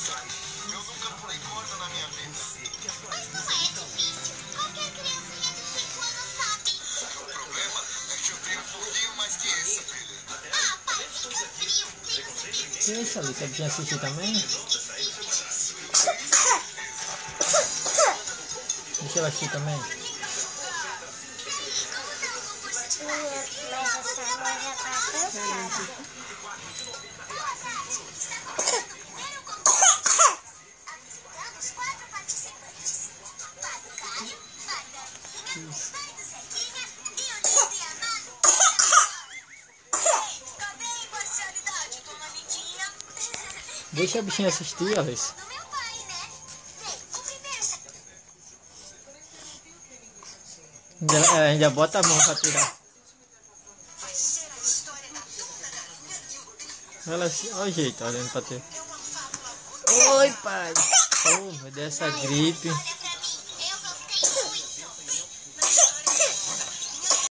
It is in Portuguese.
frustrações. Eu nunca pulei corda na minha vida. Mas não é difícil. Qualquer criancinha de 5 é anos sabe. O problema é que eu tenho um é pouquinho mais que esse, filha. Ah, pai, fica frio. Que isso, Alice? Você quer assistir também? Deixa ela aqui também. Mas tá essa Deixa a bichinha assistir, Alice. Já, é, já bota a mão pra tirar. Olha, olha o jeito, olhando pra ter. Oi, pai. Oh, me deu essa gripe.